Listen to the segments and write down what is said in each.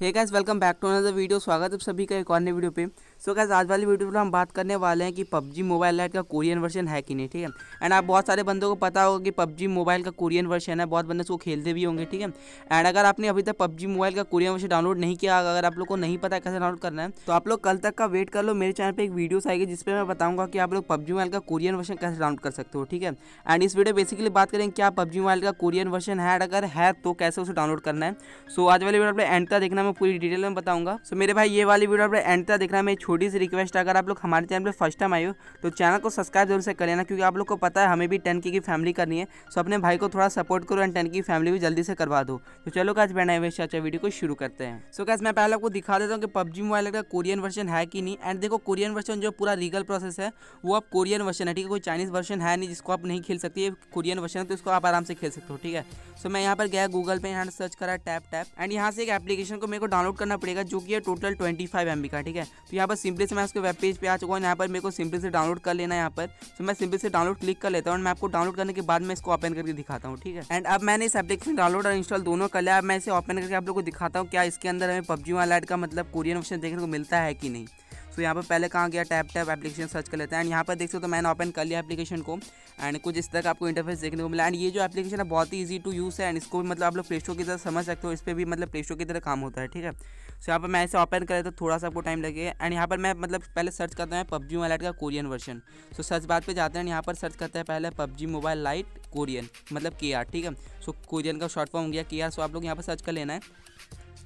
Hey guys welcome back to another video स्वागत है सभी का एक और नए वीडियो पे। सो गाइस आज वाली वीडियो में हम बात करने वाले हैं कि पबजी मोबाइल लाइट का कोरियन वर्जन है कि नहीं, ठीक है? एंड आप बहुत सारे बंदों को पता होगा कि पबजी मोबाइल का कोरियन वर्जन है। बहुत बंदे उसको खेलते भी होंगे, ठीक है? एंड अगर आपने अभी तक पबजी मोबाइल का कोरियन वर्जन डाउनलोड नहीं किया, अगर आप लोग को नहीं पता कैसे डाउनलोड करना है तो आप लोग कल तक का वेट कर लो। मेरे चैनल पर एक वीडियो आएगी जिसपे मैं बताऊँगा कि आप लोग पबजी मोबाइल का कोरियन वर्जन कैसे डाउनलोड कर सकते हो, ठीक है? एंड इस वीडियो बेसिकली बात करें क्या पबजी मोबाइल का कोरियन वर्जन है। अगर है तो कैसे उसे डाउनलोड करना है। सो आज वाली वीडियो अपने एंड तक देखना मैं पूरी डिटेल में बताऊँगा। सो मेरे भाई, ये वाली वीडियो अपने एंड तक देखना मेरी छोटी सी रिक्वेस्ट अगर आप लोग हमारे चैनल पे फ़र्स्ट टाइम आए हो तो चैनल को सब्सक्राइब ज़रूर से कर लेना, क्योंकि आप लोग को पता है हमें भी टेन की फैमिली करनी है सो अपने भाई को थोड़ा सपोर्ट करो एंड टेन की फैमिली भी जल्दी से करवा दो। तो चलो आज बैठा हुए अच्छा वीडियो को शुरू करते हैं। सो कैसे मैं पहले आपको दिखा देता हूँ कि पबजी मोबाइल का कोरियन वर्जन है कि नहीं, एंड देखो कोरियन वर्जन जो पूरा लीगल प्रोसेस है, वो आप कोरियन वर्जन है, ठीक है? कोई चाइनीज़ वर्जन है नहीं जिसको आप नहीं खेल सकती है कोरियन वर्जन है तो इसको आप आराम से खेल सकते हो, ठीक है? सो मैं यहाँ पर गया गूगल पे यहाँ सर्च करा टैप टैप एंड यहाँ से एक एप्लीकेशन को मेरे को डाउनलोड करना पड़ेगा, जो कि है टोटल ट्वेंटी फाइव का, ठीक है? तो यहाँ पर सिंपली से मैं उसके वेब पेज पे आ चुका हूँ यहाँ पर मेरे को सिंपली से डाउनलोड कर लेना है यहाँ पर। तो मैं सिंपली से डाउनलोड क्लिक कर लेता हूँ मैं आपको डाउनलोड करने के बाद मैं इसको ओपन करके दिखाता हूँ, ठीक है? एंड अब मैंने इस एप्लीकेशन डाउनलोड और इंस्टॉल दोनों कर लिया। अब मैं इसे ओपन करके आप लोग को दिखाता हूँ, क्या इसके अंदर हमें पब्जी वाला का मतलब कोरियन ऑप्शन देखने को मिलता है कि नहीं। तो यहाँ पर पहले कहाँ गया? टैप टैप एप्लीकेशन सर्च कर लेते हैं। एंड यहाँ पर देख सकते हो तो मैंने ओपन कर लिया एप्लीकेशन को। एंड कुछ इस तरह का आपको इंटरफेस देखने को मिला। एंड ये जो एप्लीकेशन है, बहुत ही ईजी टू यूज़ है। एंड इसको भी मतलब आप लोग प्ले स्टोर की तरह समझ सकते हो। इस पर भी मतलब प्ले स्टोर की तरह काम होता है, ठीक है? सो यहाँ पर मैं ऐसे ओपन करें तो थोड़ा सा आपको टाइम लगेगा एंड यहाँ पर मैं मतलब पहले सर्च करता हूँ पबजी मोबाइल का कोरियन वर्जन सो सर्च बात पर जाते हैं। यहाँ पर सर्च करते हैं पहले पबजी मोबाइल लाइट कोरियन मतलब के ठीक है? सो कोरियन का शॉर्ट फॉर्म हो गया के सो आप लोग यहाँ पर सर्च कर लेना है।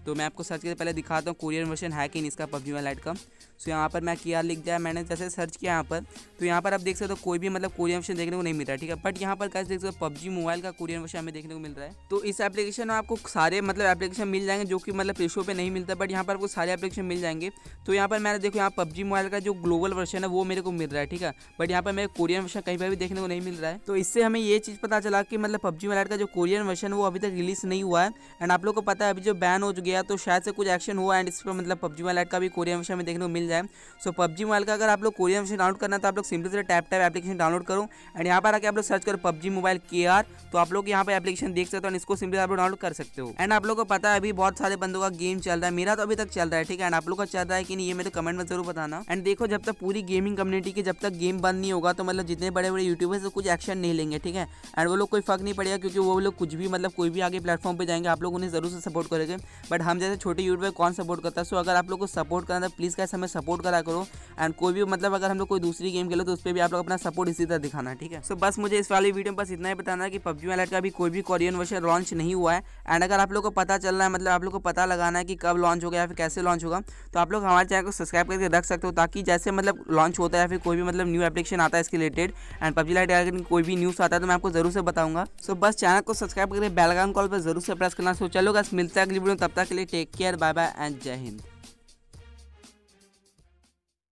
तो मैं आपको सर्च करके पहले दिखाता हूँ कोरियन वर्जन है कि नहीं इसका पबजी लाइट का। सो यहाँ पर मैं किया, लिख दिया, मैंने जैसे सर्च किया यहाँ पर। तो यहाँ पर आप देख सकते हो कोई भी मतलब कोरियन वर्शन देखने को नहीं मिल रहा है, ठीक है? बट यहाँ पर कैसे देख सकते हो पबजी मोबाइल का कोरियन वर्शन हमें देखने को मिल रहा है। तो इस एप्लीकेशन में आपको सारे मतलब एप्लीकेशन मिल जाएँगे जो कि मतलब प्लेस्टोर पर नहीं मिलता बट यहाँ पर आपको सारे एप्लीकेशन मिल जाएँगे। तो यहाँ पर मैंने देखो यहाँ पबजी मोबाइल का जो ग्लोबल वर्शन है, वो मेरे को मिल रहा है, ठीक है? बट यहाँ पर मेरे कोरियन वर्शन कहीं पर भी देखने को नहीं मिल रहा है। तो इससे हमें ये चीज़ पता चला कि मतलब पबजी मोबाइल का जो कोरियन वर्शन है, वो अभी तक रिलीज़ नहीं हुआ है। एंड आप लोग को पता है, अभी जो बैन हो गया तो शायद से कुछ एक्शन हुआ एंड इस पर मतलब पब्जी मोबाइल का भी कोरियन वर्शन में देखने को मिल जाए। सो पबजी मोबाइल का अगर आप लोग कोरियन वर्जन डाउनलोड करना तो आप लोग सिंपल से टैप टैप एप्लीकेशन डाउनलोड करो एंड यहाँ पर आके आप लोग सर्च करो पबजी मोबाइल के तो आप लोग यहाँ पर एप्लीकेशन देख सकते हो इसको सिंपली आप लोग डाउनलोड कर सकते हो। एंड आप लोग को पता है अभी बहुत सारे बंदों का गेम चल रहा है, मेरा तो अभी तक चल रहा है, ठीक है? एंड आप लोग का चल रहा है कि नहीं, ये मेरे कमेंट में ज़रूर बताना। एंड देखो जब तक पूरी गेमिंग कम्युनिटी की जब तक गेम बंद नहीं होगा तो मतलब जितने बड़े बड़े यूट्यूबर्स कुछ एक्शन नहीं लेंगे, ठीक है? एंड वो लोग कोई फ़र्क नहीं पड़ेगा क्योंकि वो लोग कुछ भी मतलब कोई भी आगे प्लेटफॉर्म पे जाएँगे, आप लोग उन्हें ज़रूर से सपोर्ट करेंगे। बट हम जैसे छोटे यूट्यूबर कौन सपोर्ट करता है? सो अगर आप लोग को सपोर्ट करना तो प्लीज़ कैसे हमें सपोर्ट करा करो। एंड कोई भी मतलब अगर हम लोग कोई दूसरी गेम खेलो तो उस पर भी आप लोग अपना सपोर्ट इसी तरह दिखाना ठीक है? सो बस मुझे इस वाली वीडियो में बस इतना ही बताना कि पबजी वालेट का भी कोई भी कोरियन वर्शन लॉन्च नहीं हुआ है। एंड अगर आप लोग को पता चल रहा है मतलब आप लोग को पता लगाना है कि कब लॉन्च होगा या फिर कैसे लॉन्च होगा तो आप लोग हमारे चैनल को सब्सक्राइब करके रख सकते हो, ताकि जैसे मतलब लॉन्च होता है या फिर कोई भी मतलब न्यू एप्लीकेशन आता है इसके रिलेटेड एंड पबजी लाइट अगर कोई भी न्यूज़ आता है तो मैं आपको ज़रूर से बताऊँगा। सो बस चैनल को सब्सक्राइब करके बेलगान कॉल पर ज़रूर से प्रेस करना। सो चलो बस मिलता है अगली वीडियो तब तक लिए take care bye bye and जय हिंद